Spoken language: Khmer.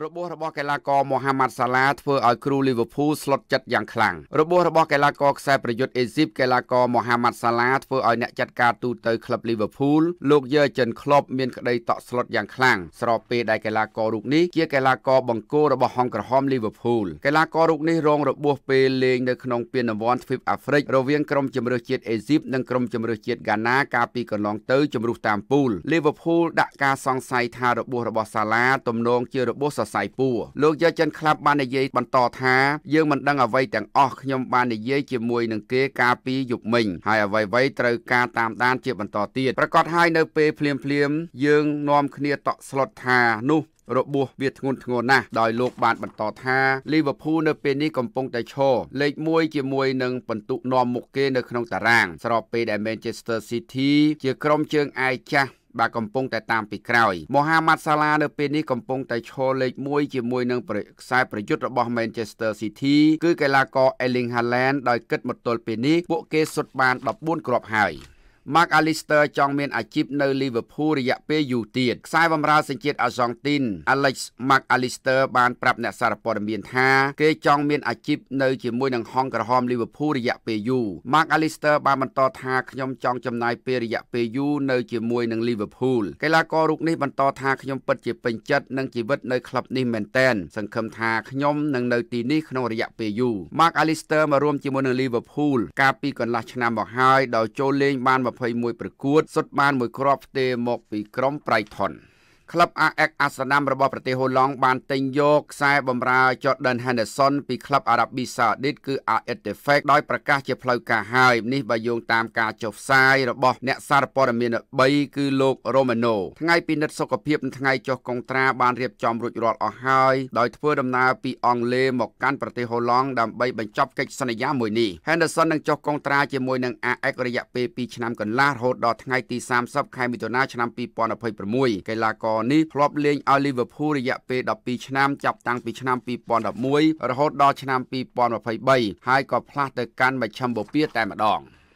របួសរបស់កីឡាករមូហាម៉ាត់សាឡាធ្វើឲ្យគ្រូលីវើពូលស្លុតចិត្តយ៉ាងខ្លាំងរបួសរបស់កីឡាករខ្សែប្រយុទ្ធអេស៊ីបកីឡាករមូហាម៉ាត់សាឡាធ្វើឲ្យអ្នកចាត់ការទូទៅក្លឹបលីវើពូលលោកយើចិនក្លប់មានក្តីតក់ស្លុតយ៉ាងខ្លាំងស្របពេលដែលកីឡាកររូបនេះជាកីឡាករបង្គោលរបស់ហង្សក្រហមលីវើពូលកីឡាកររូបនេះរងរបួសពេលលេងនៅក្នុងពានរង្វាន់ទ្វីបអាហ្វ្រិករវាងក្រុមជម្រើសជាតិអេស៊ីបនិងក្រុមជម្រើសជាតិហ្គាណាកាលពីកន្លងទៅជម្រុះតាមពូលលីវើពូលដាក់ការសង្ស័យថារបួសរបស់សាឡាទំនងជារបួសសរសៃពួរលោកយ៉ាចិនក្លាប់បាននិយាយបន្តថាយើងមិនដឹងអ្វីទាំងអស់ខ្ញុំបាននិយាយជាមួយនឹងគេកាលពីយប់មិញហើយអ្វីៗត្រូវការតាមដានជាបន្តទៀតប្រកាសហើយនៅពេលភ្លាមភ្លាមយើងនាំគ្នាតក់ស្លុតថានោះ របួសវាធ្ងន់ធ្ងរណាស់ដោយលោកបានបន្តថាលីវើពូលនៅពេលនេះកំពុងតែឈរលេខ1ជាមួយនឹងពិន្ទុនាំមុខគេនៅក្នុងតារាង ស្របពេលដែល Manchester City ជាក្រុមជើងឯកចាស់បាទកំពុងតែតាមពីក្រោយមូហាម៉ាត់សាឡានៅពេលនេះកំពុងតែឈរលេខ1ជាមួយនឹងខ្សែប្រយុទ្ធរបស់ Manchester City គឺកីឡាករ Erling Haaland ដោយគិតមកទល់ពេលនេះពួកគេសុទ្ធបាន14គ្រាប់ហើយ Mark Allister ចង់មានអាជីពនៅ Liverpool រយៈពេលយូរទៀតខ្សែបម្រើសញ្ជាតិអាហ្សង់ទីន Alex Mark Allister បានប្រាប់អ្នកសារព័ត៌មានថាគេចង់មានអាជីពនៅជាមួយនឹងហង្សក្រហម Liverpool រយៈពេលយូរ Mark Allister បានបន្តថាខ្ញុំចង់ចំណាយពេលរយៈពេលយូរនៅជាមួយនឹង Liverpool កីឡាកររូបនេះបន្តថាខ្ញុំពិតជាពេញចិត្តនឹងជីវិតនៅក្លឹបនេះមែនទែនសង្ឃឹមថាខ្ញុំនឹងនៅទីនេះក្នុងរយៈពេលយូរ Mark Allister មករួមជាមួយនឹង Liverpool កាលពីកន្លះឆ្នាំមកហើយដោយចូលលេងបាន21ប្រកួតសុទ្ធបានមួយគ្រាប់ផ្ទេមកពីក្រុម Brighton ក្លឹប AX Amsterdam របស់ប្រទេសហូឡង់បានទិញយកខ្សែបម្រើ Jordan Henderson ពីក្លឹប Arabi Saudit គឺ Al Ettifaq ដោយប្រកាសជាផ្លូវការហើយនេះបើយោងតាមការចុះផ្សាយរបស់អ្នកសារព័ត៌មាន3គឺលោក Romano ថ្ងៃពិនិត្យសុខភាពនិងថ្ងៃចុះកុងត្រាបានរៀបចំរួចរាល់អស់ហើយដោយធ្វើដំណើរពីអង់គ្លេសមកកាន់ប្រទេសហូឡង់ដើម្បីបញ្ចប់កិច្ចសន្យាមួយនេះ Henderson នឹងចុះកុងត្រាជាមួយនឹង AX រយៈពេល2ឆ្នាំកន្លះរហូតដល់ថ្ងៃទី30ខែមិថុនាឆ្នាំ2026កីឡាករនេះធ្លាប់លេងឲ្យ Liverpool រយៈពេល12ឆ្នាំចាប់តាំងពីឆ្នាំ2011រហូតដល់ឆ្នាំ2023ហើយក៏ផ្លាស់ទៅកាន់មជ្ឈមបូព៌ាតែម្ដង។